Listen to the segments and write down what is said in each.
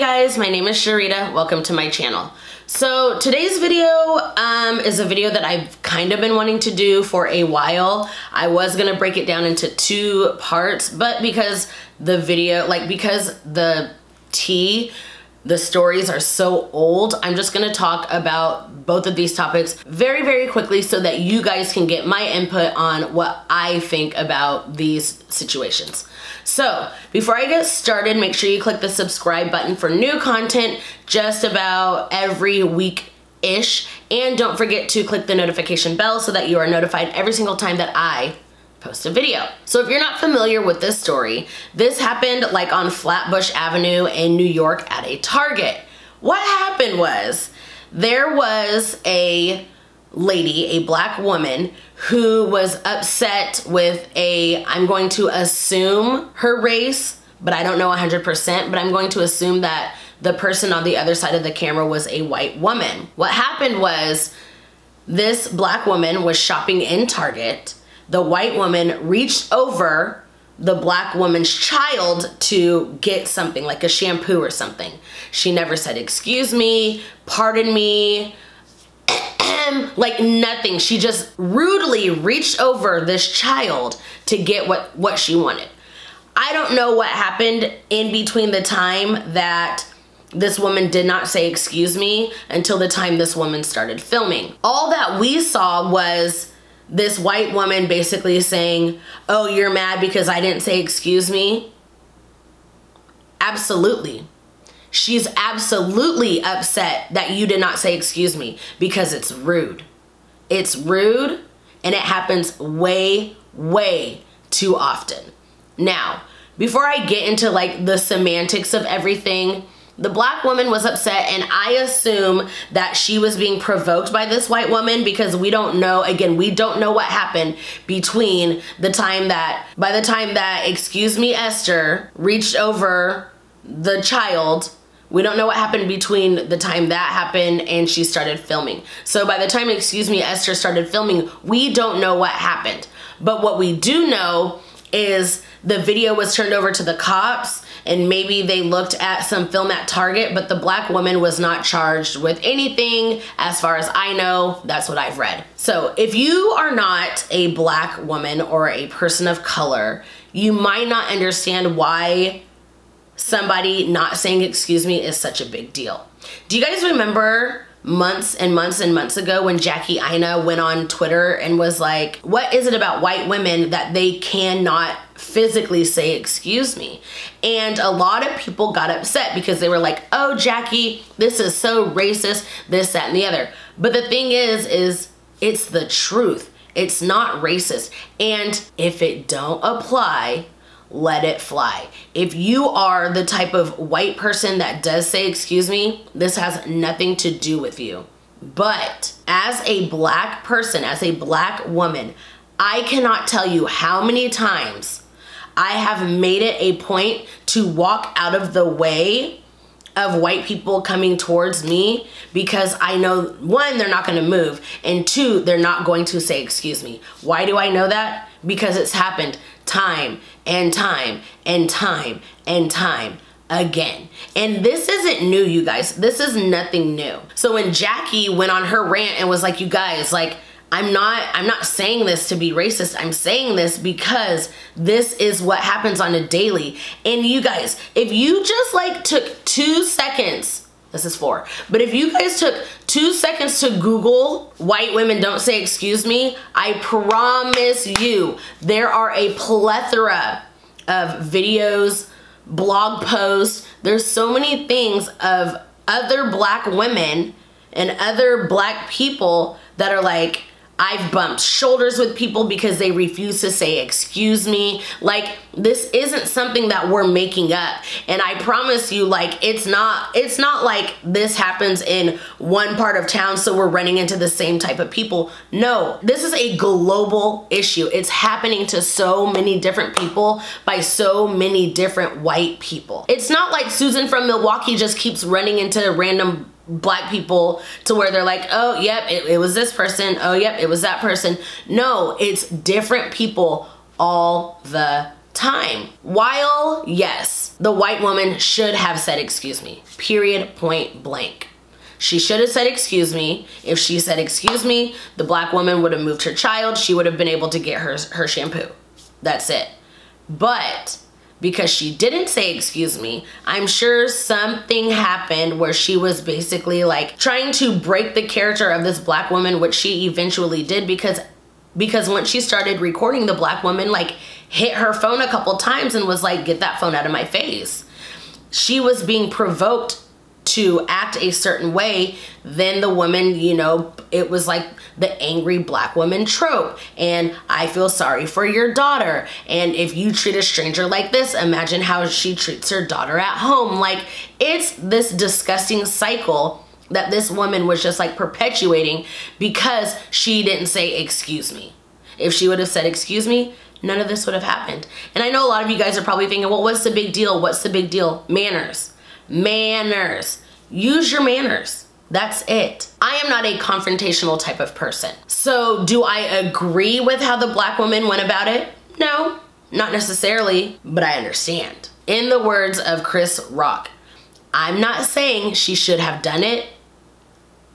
guys, my name is Cherita. Welcome to my channel. So today's video um, is a video that I've kind of been wanting to do for a while. I was gonna break it down into two parts, but because the video, like because the tea the stories are so old. I'm just gonna talk about both of these topics very, very quickly so that you guys can get my input on what I think about these situations. So before I get started, make sure you click the subscribe button for new content just about every week ish. And don't forget to click the notification bell so that you are notified every single time that I post a video. So if you're not familiar with this story, this happened like on Flatbush Avenue in New York at a Target. What happened was there was a lady, a black woman, who was upset with a, I'm going to assume her race, but I don't know 100%, but I'm going to assume that the person on the other side of the camera was a white woman. What happened was this black woman was shopping in Target the white woman reached over the black woman's child to get something like a shampoo or something. She never said, excuse me, pardon me, like nothing. She just rudely reached over this child to get what, what she wanted. I don't know what happened in between the time that this woman did not say excuse me until the time this woman started filming. All that we saw was this white woman basically saying, oh, you're mad because I didn't say excuse me? Absolutely. She's absolutely upset that you did not say excuse me because it's rude. It's rude and it happens way, way too often. Now, before I get into like the semantics of everything, the black woman was upset and I assume that she was being provoked by this white woman because we don't know, again, we don't know what happened between the time that, by the time that, excuse me, Esther reached over the child we don't know what happened between the time that happened and she started filming. So by the time, excuse me, Esther started filming, we don't know what happened. But what we do know is the video was turned over to the cops and maybe they looked at some film at Target, but the black woman was not charged with anything as far as I know. That's what I've read. So if you are not a black woman or a person of color, you might not understand why somebody not saying excuse me is such a big deal. Do you guys remember months and months and months ago when Jackie Aina went on Twitter and was like, what is it about white women that they cannot physically say excuse me? And a lot of people got upset because they were like, oh, Jackie, this is so racist, this, that, and the other. But the thing is, is it's the truth. It's not racist. And if it don't apply, let it fly. If you are the type of white person that does say, excuse me, this has nothing to do with you. But as a black person, as a black woman, I cannot tell you how many times I have made it a point to walk out of the way of white people coming towards me because I know one, they're not gonna move, and two, they're not going to say, excuse me. Why do I know that? Because it's happened time and time and time and time again. And this isn't new, you guys. This is nothing new. So when Jackie went on her rant and was like, you guys, like, I'm not I'm not saying this to be racist. I'm saying this because this is what happens on a daily. And you guys, if you just like took 2 seconds this is four. But if you guys took two seconds to Google white women don't say excuse me, I promise you there are a plethora of videos, blog posts. There's so many things of other black women and other black people that are like, I've bumped shoulders with people because they refuse to say excuse me. Like this isn't something that we're making up. And I promise you like it's not it's not like this happens in one part of town so we're running into the same type of people. No, this is a global issue. It's happening to so many different people by so many different white people. It's not like Susan from Milwaukee just keeps running into random black people to where they're like, oh, yep, it, it was this person. Oh, yep, it was that person. No, it's different people all the time. While, yes, the white woman should have said, excuse me, period, point blank. She should have said, excuse me. If she said, excuse me, the black woman would have moved her child. She would have been able to get her, her shampoo. That's it. But because she didn't say excuse me, I'm sure something happened where she was basically like trying to break the character of this black woman, which she eventually did because because when she started recording the black woman like hit her phone a couple times and was like get that phone out of my face. She was being provoked to act a certain way, then the woman, you know, it was like the angry black woman trope. And I feel sorry for your daughter. And if you treat a stranger like this, imagine how she treats her daughter at home. Like, it's this disgusting cycle that this woman was just like perpetuating because she didn't say, excuse me. If she would have said, excuse me, none of this would have happened. And I know a lot of you guys are probably thinking, well, what's the big deal? What's the big deal? Manners manners. Use your manners. That's it. I am not a confrontational type of person. So do I agree with how the black woman went about it? No, not necessarily, but I understand. In the words of Chris Rock, I'm not saying she should have done it,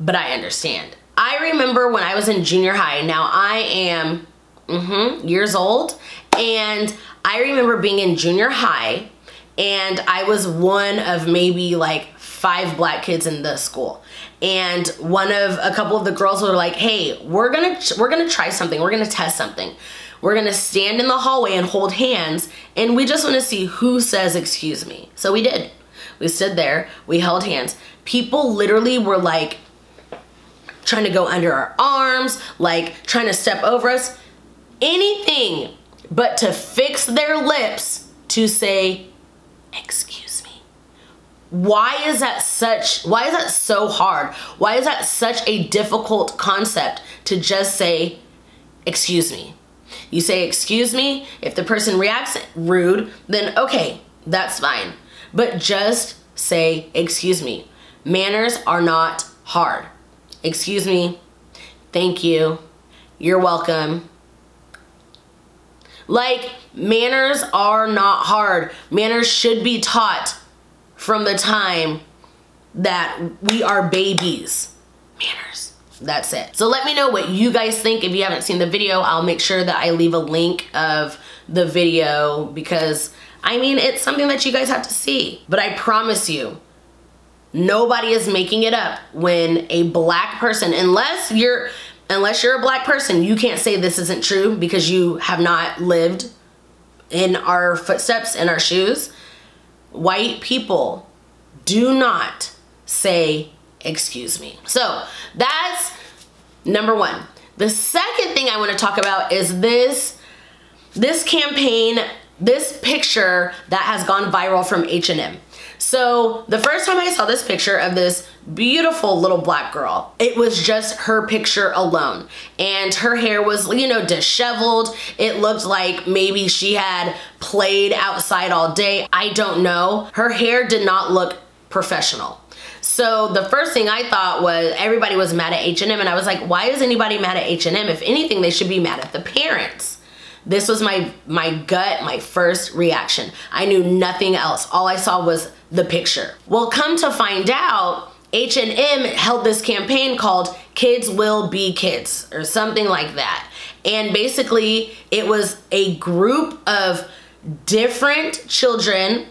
but I understand. I remember when I was in junior high, now I am mm -hmm, years old, and I remember being in junior high and I was one of maybe like five black kids in the school. And one of a couple of the girls were like hey we're gonna we're gonna try something. We're gonna test something. We're gonna stand in the hallway and hold hands and we just want to see who says excuse me so we did. We stood there. We held hands. People literally were like trying to go under our arms like trying to step over us. Anything but to fix their lips to say excuse me. Why is that such, why is that so hard? Why is that such a difficult concept to just say, excuse me? You say, excuse me, if the person reacts rude, then okay, that's fine. But just say, excuse me. Manners are not hard. Excuse me, thank you, you're welcome, like, manners are not hard. Manners should be taught from the time that we are babies. Manners. That's it. So let me know what you guys think. If you haven't seen the video, I'll make sure that I leave a link of the video because, I mean, it's something that you guys have to see. But I promise you, nobody is making it up when a black person, unless you're unless you're a black person, you can't say this isn't true because you have not lived in our footsteps, in our shoes. White people do not say, excuse me. So that's number one. The second thing I want to talk about is this, this campaign, this picture that has gone viral from H&M. So the first time I saw this picture of this beautiful little black girl, it was just her picture alone. And her hair was, you know, disheveled. It looked like maybe she had played outside all day. I don't know. Her hair did not look professional. So the first thing I thought was everybody was mad at H&M and I was like, why is anybody mad at H&M? If anything, they should be mad at the parents. This was my, my gut, my first reaction. I knew nothing else. All I saw was the picture. Well, come to find out, H&M held this campaign called Kids Will Be Kids or something like that. And basically it was a group of different children,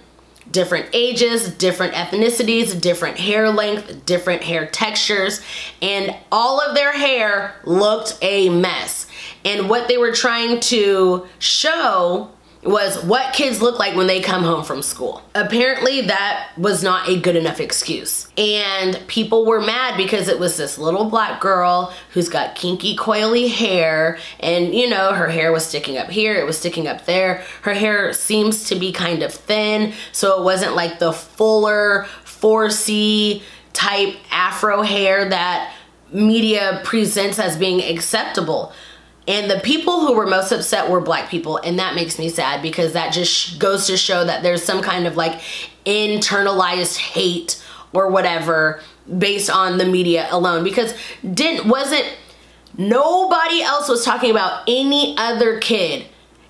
different ages, different ethnicities, different hair length, different hair textures, and all of their hair looked a mess. And what they were trying to show was what kids look like when they come home from school. Apparently that was not a good enough excuse. And people were mad because it was this little black girl who's got kinky coily hair and you know her hair was sticking up here, it was sticking up there. Her hair seems to be kind of thin so it wasn't like the fuller 4C type afro hair that media presents as being acceptable. And the people who were most upset were black people. And that makes me sad because that just goes to show that there's some kind of like internalized hate or whatever based on the media alone. Because didn't, wasn't, nobody else was talking about any other kid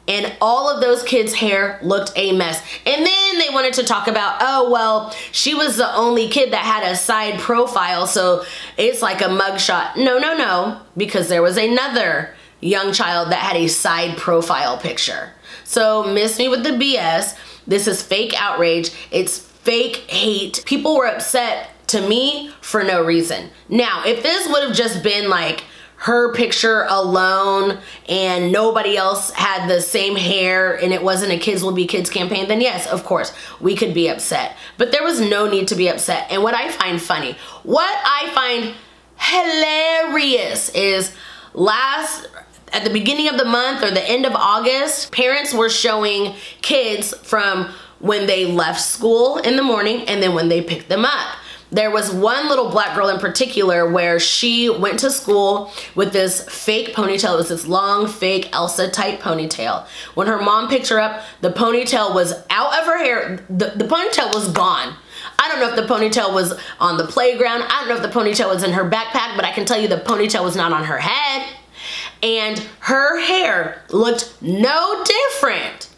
and all of those kids' hair looked a mess. And then they wanted to talk about, oh, well, she was the only kid that had a side profile, so it's like a mugshot. No, no, no, because there was another young child that had a side profile picture. So miss me with the BS. This is fake outrage. It's fake hate. People were upset to me for no reason. Now, if this would have just been like her picture alone and nobody else had the same hair and it wasn't a kids will be kids campaign then yes of course we could be upset but there was no need to be upset and what i find funny what i find hilarious is last at the beginning of the month or the end of august parents were showing kids from when they left school in the morning and then when they picked them up there was one little black girl in particular where she went to school with this fake ponytail. It was this long, fake Elsa type ponytail. When her mom picked her up, the ponytail was out of her hair. The, the ponytail was gone. I don't know if the ponytail was on the playground. I don't know if the ponytail was in her backpack, but I can tell you the ponytail was not on her head. And her hair looked no different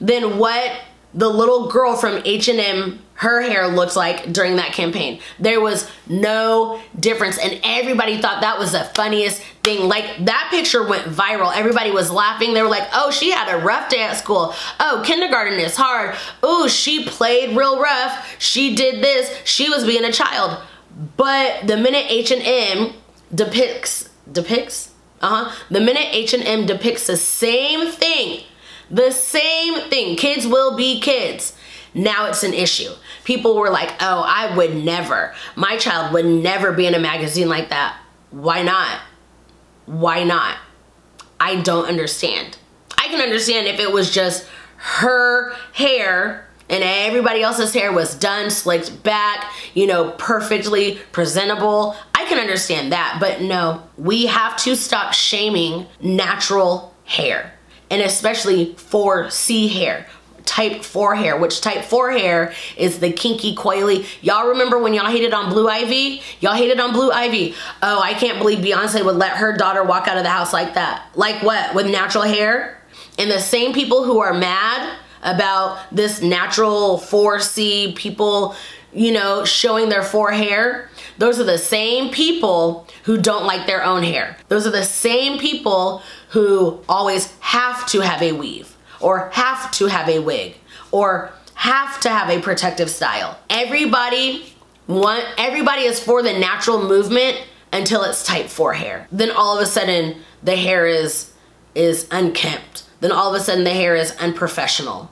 than what the little girl from H&M her hair looked like during that campaign. There was no difference and everybody thought that was the funniest thing. Like that picture went viral. Everybody was laughing. They were like, oh, she had a rough day at school. Oh, kindergarten is hard. Oh, she played real rough. She did this. She was being a child. But the minute H&M depicts, depicts? Uh-huh. The minute H&M depicts the same thing, the same thing, kids will be kids now it's an issue. People were like, oh, I would never. My child would never be in a magazine like that. Why not? Why not? I don't understand. I can understand if it was just her hair and everybody else's hair was done, slicked back, you know, perfectly presentable. I can understand that, but no, we have to stop shaming natural hair and especially 4C hair type 4 hair, which type 4 hair is the kinky, coily. Y'all remember when y'all hated on Blue Ivy? Y'all hated on Blue Ivy. Oh, I can't believe Beyonce would let her daughter walk out of the house like that. Like what? With natural hair? And the same people who are mad about this natural 4C people, you know, showing their 4 hair, those are the same people who don't like their own hair. Those are the same people who always have to have a weave or have to have a wig or have to have a protective style. Everybody want everybody is for the natural movement until it's type 4 hair. Then all of a sudden the hair is is unkempt. Then all of a sudden the hair is unprofessional.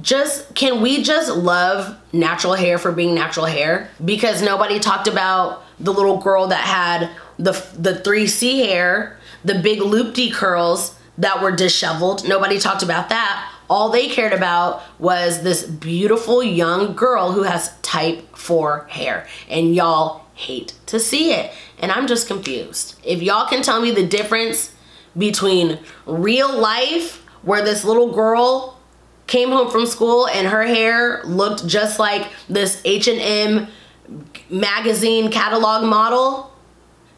Just can we just love natural hair for being natural hair? Because nobody talked about the little girl that had the the 3C hair, the big loopy curls that were disheveled. Nobody talked about that. All they cared about was this beautiful young girl who has type 4 hair. And y'all hate to see it. And I'm just confused. If y'all can tell me the difference between real life, where this little girl came home from school and her hair looked just like this H&M magazine catalog model,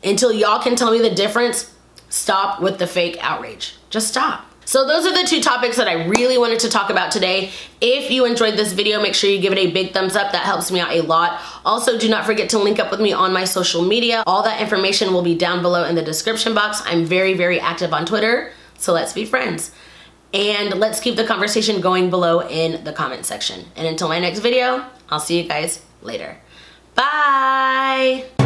until y'all can tell me the difference, stop with the fake outrage. Just stop. So those are the two topics that I really wanted to talk about today. If you enjoyed this video, make sure you give it a big thumbs up. That helps me out a lot. Also, do not forget to link up with me on my social media. All that information will be down below in the description box. I'm very, very active on Twitter, so let's be friends. And let's keep the conversation going below in the comment section. And until my next video, I'll see you guys later. Bye!